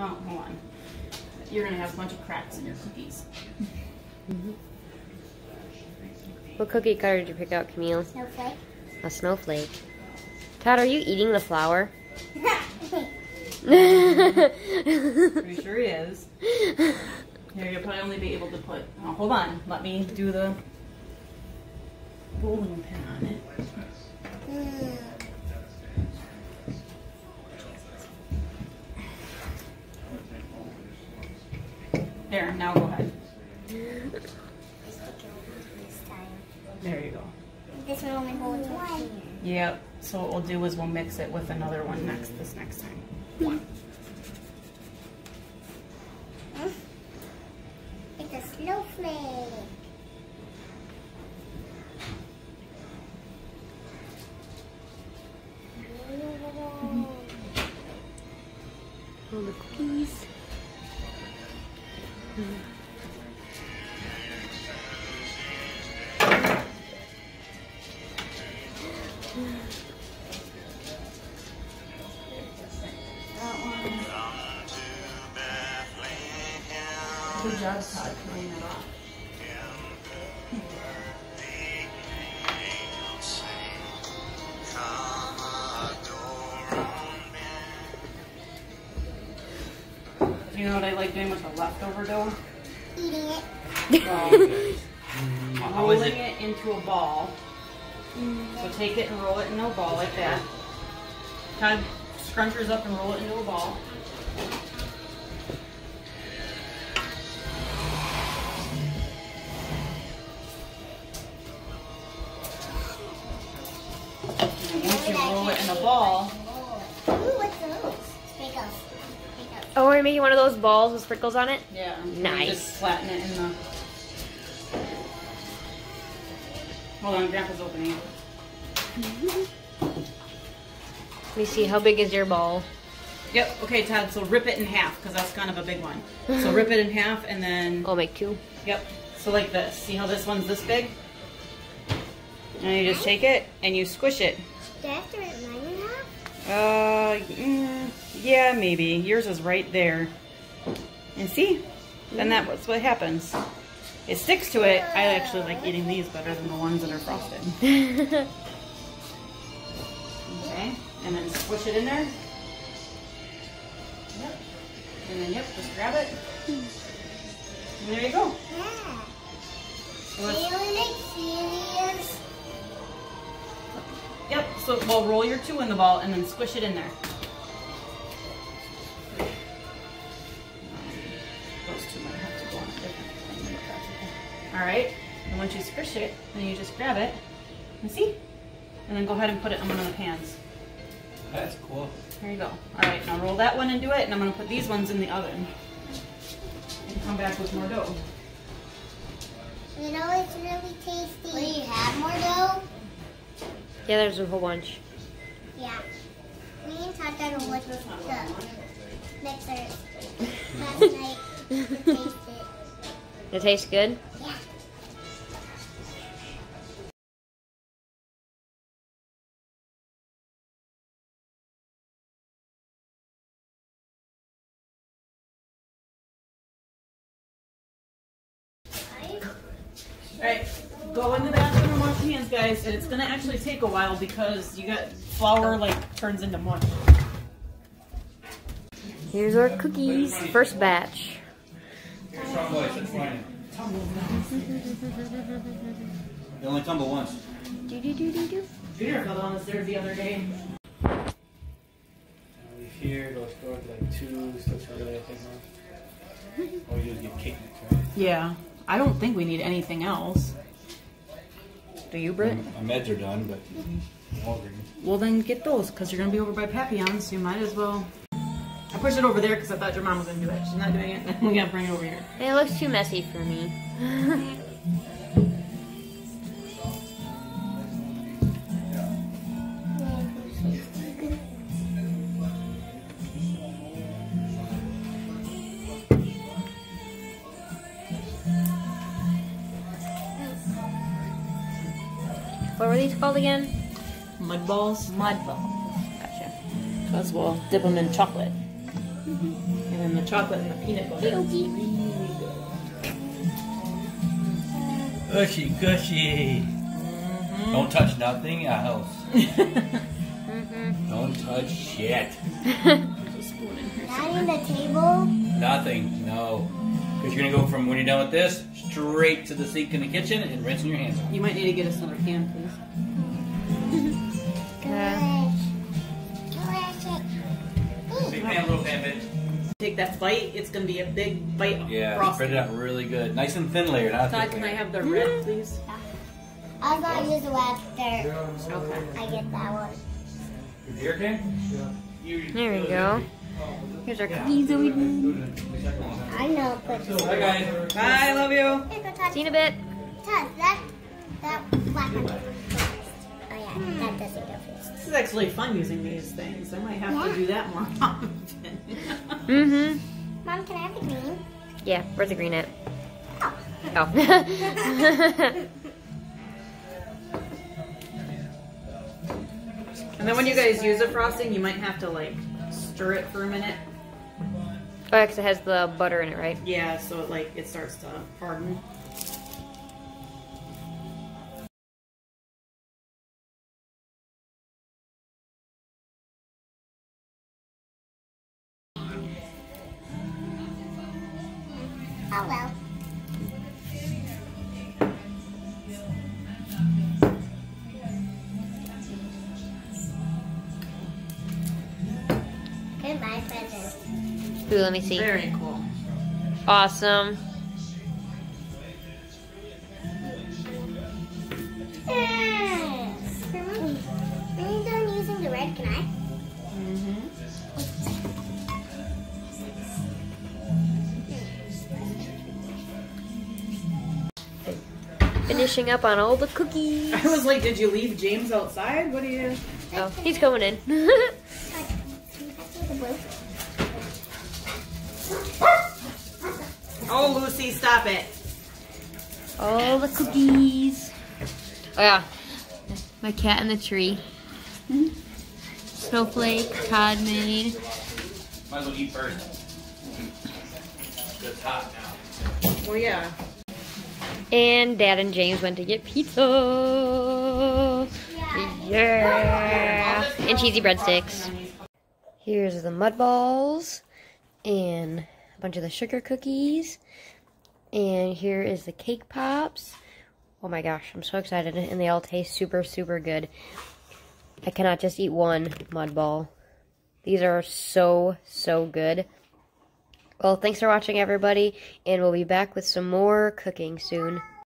Oh, hold on. You're gonna have a bunch of cracks in your cookies. What cookie cutter did you pick out, Camille? Snowflake. A snowflake. Todd, are you eating the flour? Pretty sure he is. Here, you'll probably only be able to put. Oh, hold on. Let me do the bowling pin on it. Mm. There. Now go ahead. There you go. This one only holds one. Yep. So what we'll do is we'll mix it with another one next this next time. One. It's a snowflake. All the cookies. Good job, Todd, cleaning it off. You know what I like doing with the leftover dough? Eating it. Um, rolling it into a ball. So take it and roll it into a ball like that. Kind of scrunchers up and roll it into a ball. And once you roll it in a ball, Sprinkles. Oh, we're making one of those balls with sprinkles on it? yeah, Nice. just flatten it in the. Hold on, Grandpa's opening it. Let me see, how big is your ball? Yep. Okay, Todd. So rip it in half because that's kind of a big one. So rip it in half and then I'll make two. yep. So like this. See how this one's this big? And you just take it and you squish it. Do I Uh, mm, yeah, maybe. Yours is right there. And see? Then that's what happens. It sticks to it. I actually like eating these better than the ones that are frosted. Okay. And then squish it in there. Yep. And then, yep, just grab it. And there you go. Yeah. So so we'll roll your two in the ball and then squish it in there. Those two might have to go on a different thing, okay. All right, and once you squish it, then you just grab it, and see? And then go ahead and put it in one of the pans. That's cool. There you go. All right, now roll that one and do it, and I'm gonna put these ones in the oven. And come back with more dough. You know it's really tasty. Will you have more dough? Yeah, there's a whole bunch. Yeah. Me and Todd got a watch with the mixers last night to taste it. It tastes good? Yeah. All right, go in the bathroom and wash your hands, guys. And it's gonna actually take a while because you got flour like turns into mush. Here's our cookies. First batch. Strong voice, that's fine. They only tumble once. Do do do do do. Peter fell down the stairs the other day. Here, go store to like two, still too early, I think. Huh? All you do is get cake mix, right? Yeah, I don't think we need anything else. Do you, Britt? My meds are done, but Walgreens. Well, then get those because you're gonna be over by Papillion, So you might as well. I pushed it over there because I thought your mom was gonna do it. She's not doing it. we gotta bring it over here. It looks too messy for me. what were these called again? Mud balls. Mud balls. Gotcha. Because we'll dip them in chocolate. Mm-hmm. And then the chocolate and the peanut butter. is really good. Gushy, gushy. Mm-hmm. Don't touch nothing else. Mm-hmm. Don't touch shit. Not in the table. Nothing, no. Because you're gonna go from when you're done with this straight to the sink in the kitchen and rinsing your hands off. You might need to get us another can, please. Yeah. Big pan, little pan, bitch. Take that bite, it's gonna be a big bite of Yeah, frosting. spread it out really good. Nice and thin layer, not a Todd, thick can I have the red, please? I was gonna use the after Okay. I get that one. Beer can? You- There we go. Here's our cookies that we I know, but Bye, guys. Bye, love you. Here, go See you in a bit. Todd, that that black one. first. Oh yeah, that doesn't go first. This is actually fun using these things. I might have to do that more often. Mm-hmm. Mom, can I have the green? Yeah, where's the green at? Oh. Oh. and then when you guys use the frosting, you might have to like stir it for a minute. oh, because it has the butter in it, right? Yeah, so it like it starts to harden. Ooh, let me see. Very cool. Awesome. When you done using the red, can I? Finishing up on all the cookies. I was like, did you leave James outside? What are you? Oh, he's coming in. Can you pass me the blue? Oh, Lucy, stop it. all the cookies. Oh yeah, my cat in the tree. Snowflake Todd made. Might as well eat first. It's hot now. Well, yeah. And Dad and James went to get pizza. Yeah. And cheesy breadsticks. Here's the mud balls and a bunch of the sugar cookies. And here is the cake pops. Oh my gosh, I'm so excited. And they all taste super, super good. I cannot just eat one mud ball. These are so, so good. Well, thanks for watching, everybody. And we'll be back with some more cooking soon.